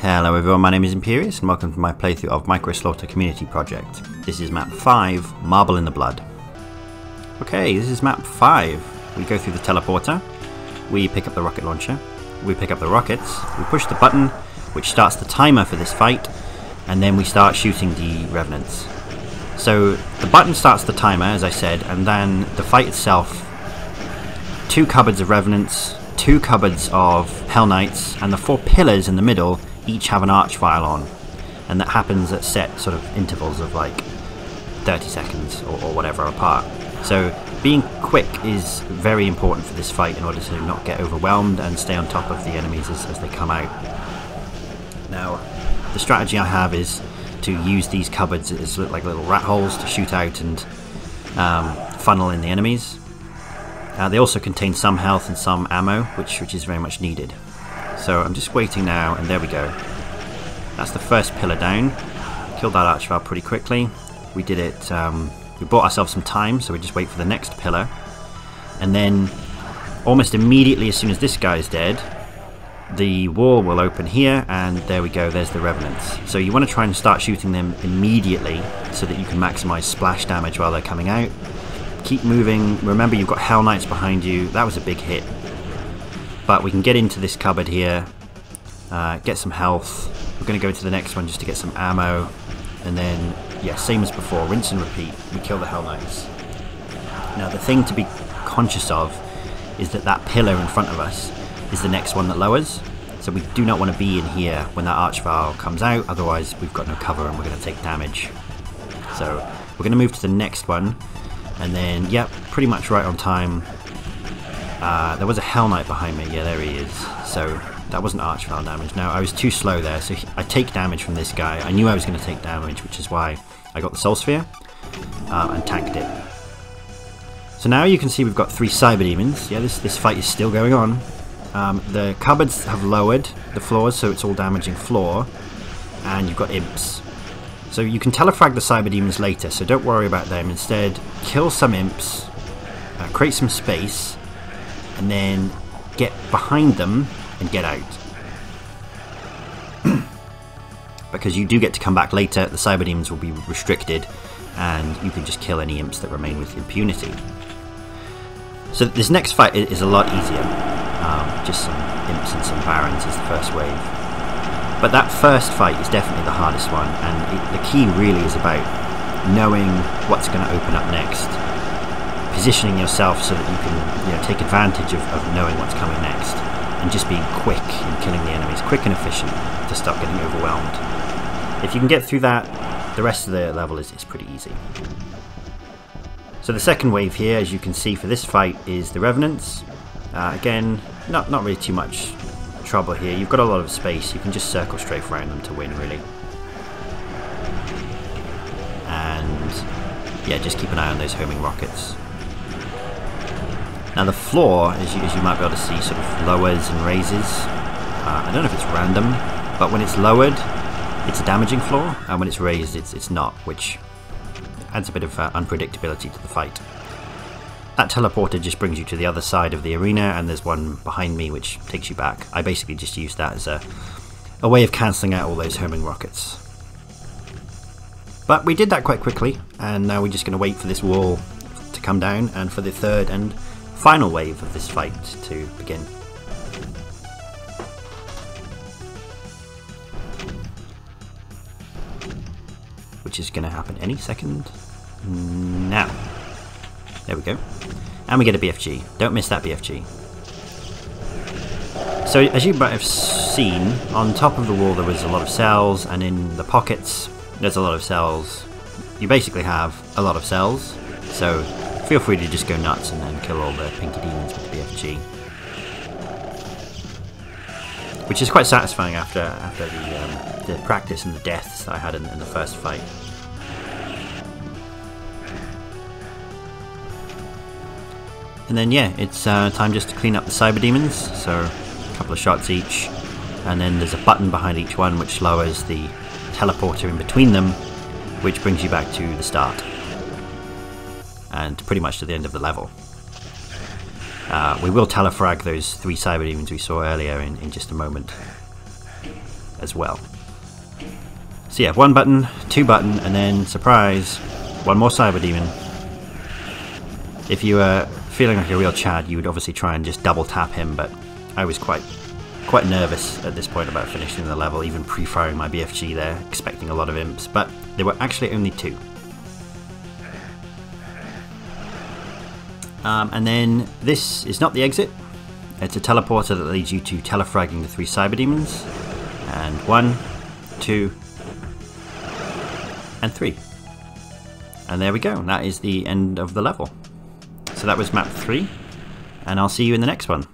Hello everyone, my name is IMPerious and welcome to my playthrough of Micro Slaughter Community Project. This is map 5, Marble in the Blood. Okay, this is map 5. We go through the teleporter, we pick up the rocket launcher, we pick up the rockets, we push the button which starts the timer for this fight, and then we start shooting the revenants. So the button starts the timer as I said, and then the fight itself, two cupboards of revenants, two cupboards of Hell Knights, and the four pillars in the middle each have an archvile on, and that happens at set sort of intervals of like 30 seconds or, or whatever apart. So being quick is very important for this fight in order to not get overwhelmed and stay on top of the enemies as, as they come out. Now, the strategy I have is to use these cupboards as like little rat holes to shoot out and um, funnel in the enemies. Uh, they also contain some health and some ammo, which, which is very much needed. So I'm just waiting now, and there we go. That's the first pillar down. Killed that archvile pretty quickly. We did it, um, we bought ourselves some time, so we just wait for the next pillar. And then, almost immediately as soon as this guy is dead, the wall will open here, and there we go, there's the Revenants. So you want to try and start shooting them immediately, so that you can maximize splash damage while they're coming out. Keep moving, remember you've got Hell Knights behind you, that was a big hit. But we can get into this cupboard here, uh, get some health. We're going to go to the next one just to get some ammo. And then, yeah, same as before, rinse and repeat. We kill the Hell Knights. Now, the thing to be conscious of is that that pillar in front of us is the next one that lowers. So we do not want to be in here when that archvile comes out, otherwise we've got no cover and we're going to take damage. So we're going to move to the next one, and then, yep, pretty much right on time. Uh, there was a Hell Knight behind me. Yeah, there he is. So that wasn't Archvile damage. Now, I was too slow there, so he, I take damage from this guy. I knew I was going to take damage, which is why I got the Soul Sphere uh, and tanked it. So now you can see we've got three Cyber Demons. Yeah, this, this fight is still going on. Um, the cupboards have lowered the floors, so it's all damaging floor. And you've got Imps. So you can telefrag the Cyber Demons later, so don't worry about them. Instead, kill some Imps, uh, create some space, and then get behind them and get out. because you do get to come back later, the cyber demons will be restricted, and you can just kill any imps that remain with impunity. So this next fight is a lot easier. Um, just some imps and some barons is the first wave. But that first fight is definitely the hardest one, and it, the key really is about knowing what's going to open up next positioning yourself so that you can you know, take advantage of, of knowing what's coming next and just being quick in killing the enemies, quick and efficient to stop getting overwhelmed. If you can get through that, the rest of the level is, is pretty easy. So the second wave here, as you can see for this fight, is the Revenants. Uh, again, not, not really too much trouble here. You've got a lot of space. You can just circle straight around them to win, really. And yeah, just keep an eye on those homing rockets. Now the floor, as you, as you might be able to see, sort of lowers and raises. Uh, I don't know if it's random, but when it's lowered, it's a damaging floor, and when it's raised, it's, it's not, which adds a bit of uh, unpredictability to the fight. That teleporter just brings you to the other side of the arena, and there's one behind me which takes you back. I basically just use that as a, a way of cancelling out all those homing rockets. But we did that quite quickly, and now we're just going to wait for this wall to come down, and for the third and final wave of this fight to begin. Which is going to happen any second now. There we go. And we get a BFG. Don't miss that BFG. So as you might have seen, on top of the wall there was a lot of cells, and in the pockets there's a lot of cells. You basically have a lot of cells, so feel free to just go nuts and then kill all the pinky demons with the BFG. Which is quite satisfying after after the, um, the practice and the deaths I had in, in the first fight. And then yeah, it's uh, time just to clean up the cyber demons, so a couple of shots each. And then there's a button behind each one which lowers the teleporter in between them, which brings you back to the start. And pretty much to the end of the level. Uh, we will telefrag those three cyber demons we saw earlier in, in just a moment. as well. So yeah, one button, two button, and then, surprise, one more Cyber Demon. If you were feeling like a real Chad, you would obviously try and just double tap him, but I was quite quite nervous at this point about finishing the level, even pre-firing my BFG there, expecting a lot of imps, but there were actually only two. Um, and then this is not the exit, it's a teleporter that leads you to telefragging the three cyber demons. And one, two, and three. And there we go, that is the end of the level. So that was map three, and I'll see you in the next one.